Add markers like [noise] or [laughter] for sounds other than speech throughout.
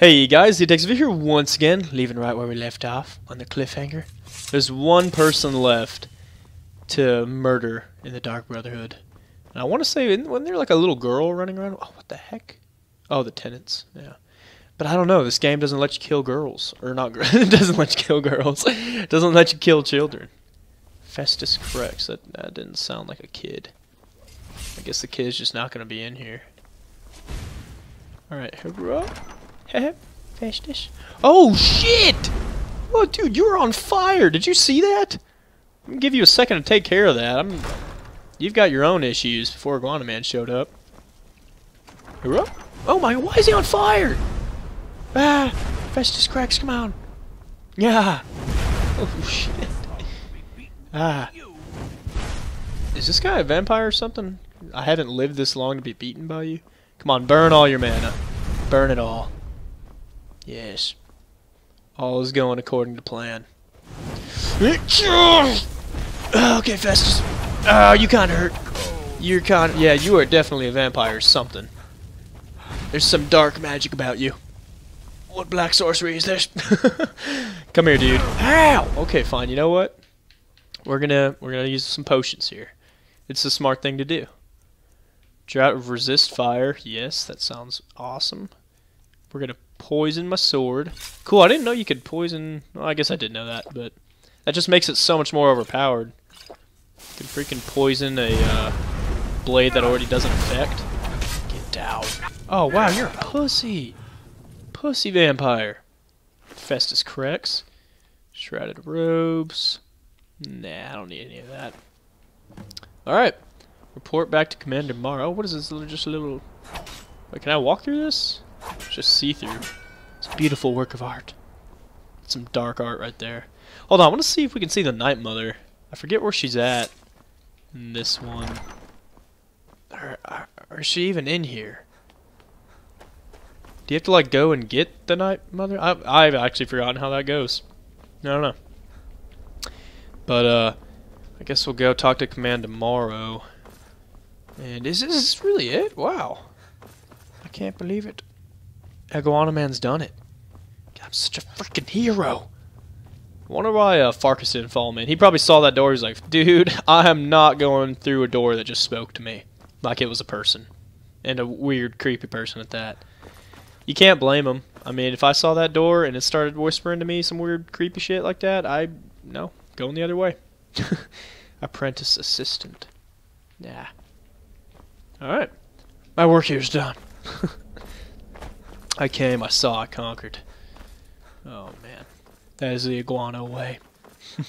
Hey guys, the Detective here once again, leaving right where we left off on the cliffhanger. There's one person left to murder in the Dark Brotherhood. And I want to say, wasn't there like a little girl running around? Oh, what the heck? Oh, the tenants. Yeah. But I don't know. This game doesn't let you kill girls, or not. girls, [laughs] it doesn't let you kill girls. [laughs] it doesn't let you kill children. Festus Krex. That that didn't sound like a kid. I guess the kid's just not gonna be in here. All right, hurrah. Festus. Oh shit! Oh, dude, you were on fire. Did you see that? I'm gonna give you a second to take care of that. I'm. You've got your own issues before Iguana Man showed up. Oh my! Why is he on fire? Ah! Festus Krex, come on! Yeah! Oh shit! Ah! Is this guy a vampire or something? I haven't lived this long to be beaten by you. Come on, burn all your mana. Burn it all. Yes. All is going according to plan. [sighs] Okay, Festus. Oh, you kinda hurt. You're kind yeah, you are definitely a vampire or something. There's some dark magic about you. What black sorcery is this? [laughs] Come here, dude. Ow! Okay, fine. You know what? We're gonna we're gonna use some potions here. It's a smart thing to do. Drought resist fire. Yes, that sounds awesome. We're gonna poison my sword. Cool. I didn't know you could poison. Well, I guess I didn't know that, but that just makes it so much more overpowered. You can freaking poison a uh, blade that already doesn't affect. Get down. Oh wow, you're a pussy. Pussy vampire. Festus Krex. Shrouded robes. Nah, I don't need any of that. Alright. Report back to Commander Maro. What is this? Just a little... Wait, can I walk through this? just see-through. It's a beautiful work of art. Some dark art right there. Hold on, I want to see if we can see the Night Mother. I forget where she's at in this one. Or, or, or is she even in here? Do you have to like go and get the Night Mother? I, I've actually forgotten how that goes. I don't know. But uh, I guess we'll go talk to Commander Maro. And is this really it? Wow. I can't believe it. Iguana Man's done it. I'm such a freaking hero. Wonder why uh, Farkas didn't follow me. He probably saw that door. He's like, dude, [laughs] I am not going through a door that just spoke to me. Like it was a person. And a weird, creepy person at that. You can't blame him. I mean, if I saw that door and it started whispering to me some weird, creepy shit like that, I, no, going the other way. [laughs] Apprentice assistant. Yeah. Alright. My work here's done. [laughs] I came, I saw, I conquered. Oh man. That is the iguana way. [laughs]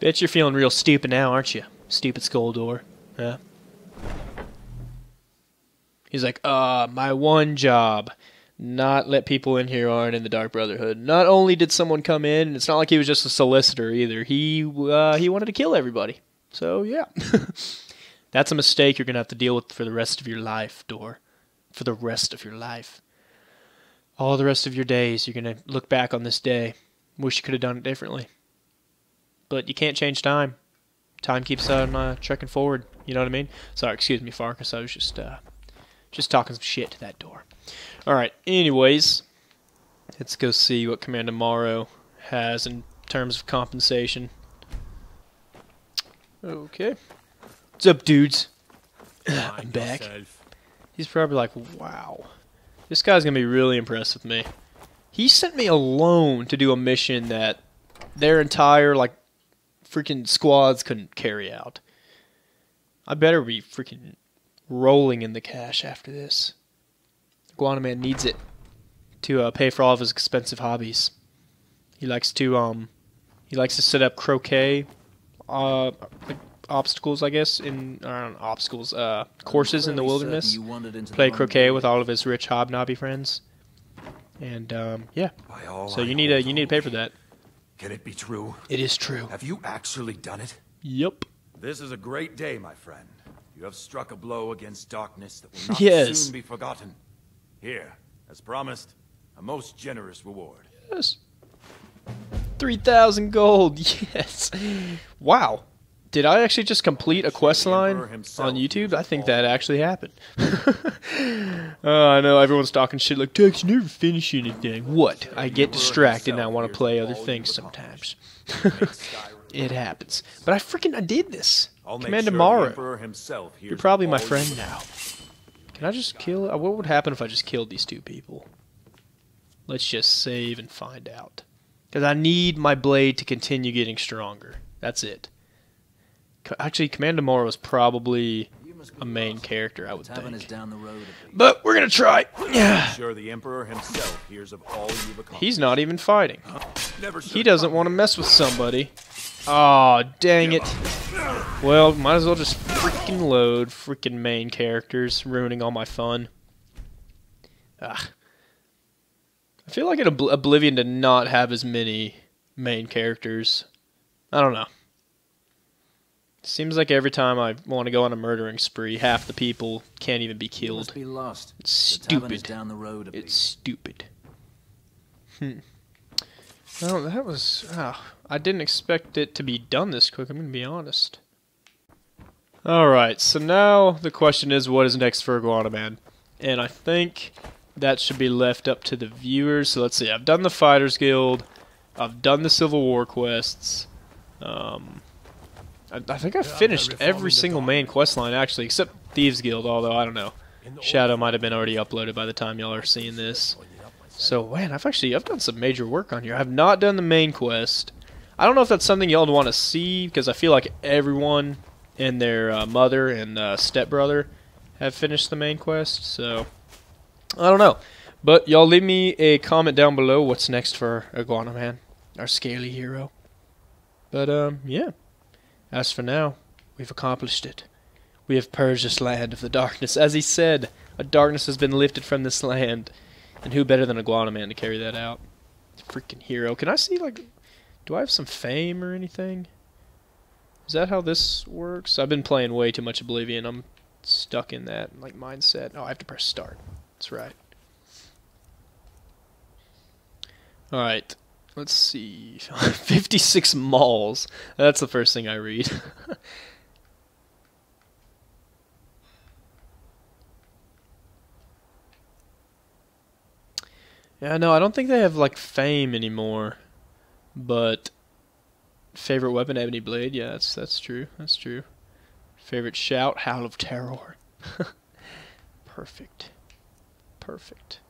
Bet you're feeling real stupid now, aren't you? Stupid Skuldor. Yeah. He's like, uh, my one job. Not let people in here aren't in the Dark Brotherhood. Not only did someone come in, it's not like he was just a solicitor either. He uh, he wanted to kill everybody. So yeah. [laughs] That's a mistake you're going to have to deal with for the rest of your life, Door. For the rest of your life. All the rest of your days, you're going to look back on this day. Wish you could have done it differently. But you can't change time. Time keeps on uh, trekking forward. You know what I mean? Sorry, excuse me, Farkas. I was just, uh, just talking some shit to that door. Alright, anyways. Let's go see what Commander Maro has in terms of compensation. Okay. What's up, dudes? I'm back. Yourself. He's probably like, wow. This guy's going to be really impressed with me. He sent me alone to do a mission that their entire, like, freaking squads couldn't carry out. I better be freaking rolling in the cash after this. Iguana Man needs it to uh, pay for all of his expensive hobbies. He likes to, um, he likes to set up croquet, uh, obstacles, I guess, in uh, obstacles, uh, courses in the wilderness. Play croquet with all of his rich hobnobby friends, and um, yeah. So you need to you need to pay for that. Can it be true? It is true. Have you actually done it? Yep. This is a great day, my friend. You have struck a blow against darkness that will not [laughs] yes. soon be forgotten. Here, as promised, a most generous reward. Yes. 3,000 gold, [laughs] yes. Wow. Did I actually just complete a quest line on YouTube? I think that actually happened. [laughs] oh, I know everyone's talking shit like Tex, you never finish anything. What? I get distracted and I want to play other things sometimes. [laughs] it happens. But I freaking I did this. Commander sure Maro. You're probably my friend now. Can I just kill? uh, What would happen if I just killed these two people? Let's just save and find out. Because I need my blade to continue getting stronger. That's it. Co- Actually, Commander Maro is probably a main character, I would Tavern is think. down the road. But we're gonna try. Yeah. Sure, the Emperor himself hears of all you've accomplished. He's not even fighting. Never He doesn't want to mess with somebody. Aw, dang it. Well, might as well just freaking load freaking main characters, ruining all my fun. Ah. I feel like in Obl- Oblivion did not have as many main characters. I don't know. Seems like every time I want to go on a murdering spree, half the people can't even be You killed. must be lost. It's stupid. down the road. It's stupid. Hmm. No, that was. ah, I didn't expect it to be done this quick. I'm gonna be honest. All right, so now the question is, what is next for Iguana Man? And I think that should be left up to the viewers. So let's see. I've done the Fighters Guild. I've done the Civil War quests. Um, I, I think I finished every single main quest line actually, except Thieves Guild. Although I don't know. Shadow might have been already uploaded by the time y'all are seeing this. So man, I've actually I've done some major work on here. I have not done the main quest. I don't know if that's something y'all want to see because I feel like everyone and their uh, mother and uh, stepbrother have finished the main quest. So I don't know, but y'all leave me a comment down below. What's next for Iguana Man, our scaly hero? But um, yeah. As for now, we've accomplished it. We have purged this land of the darkness. As he said, a darkness has been lifted from this land. And who better than Iguana Man to carry that out? Freaking hero. Can I see, like, do I have some fame or anything? Is that how this works? I've been playing way too much Oblivion. I'm stuck in that, like, mindset. Oh, I have to press start. That's right. Alright. Let's see. [laughs] 56 malls. That's the first thing I read. [laughs] Yeah, no, I don't think they have like fame anymore. But favorite weapon, ebony blade. Yeah, that's that's true. That's true. Favorite shout, howl of terror. [laughs] Perfect. Perfect.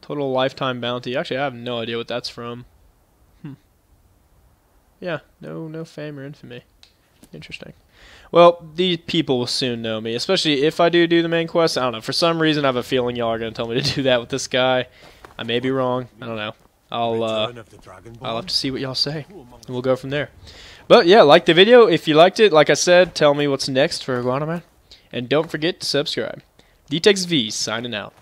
Total lifetime bounty. Actually, I have no idea what that's from. Yeah, no, no fame or infamy. Interesting. Well, these people will soon know me, especially if I do do the main quest. I don't know. For some reason, I have a feeling y'all are gonna tell me to do that with this guy. I may be wrong. I don't know. I'll uh, I'll have to see what y'all say, and we'll go from there. But yeah, like the video. If you liked it, like I said, tell me what's next for Iguana Man, and don't forget to subscribe. TheTexV signing out.